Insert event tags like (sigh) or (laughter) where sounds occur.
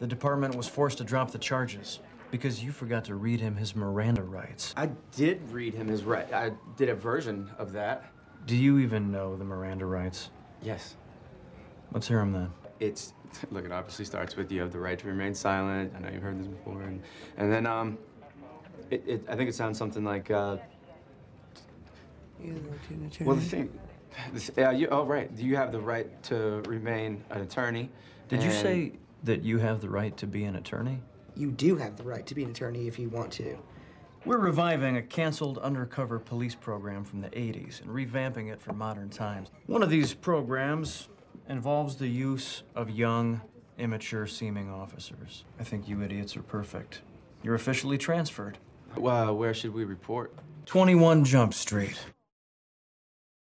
The department was forced to drop the charges because you forgot to read him his Miranda rights. I did read him his right. I did a version of that. Do you even know the Miranda rights? Yes. Let's hear them then. It's (laughs) look. It obviously starts with you have the right to remain silent. I know you've heard this before, and and then um, it, it I think it sounds something like uh. Well, the thing, this, yeah, you. Oh, right. You have the right to remain an attorney. Did you say that you have the right to be an attorney? You do have the right to be an attorney if you want to. We're reviving a canceled undercover police program from the 80s and revamping it for modern times. One of these programs involves the use of young, immature seeming officers. I think you idiots are perfect. You're officially transferred. Well, where should we report? 21 Jump Street.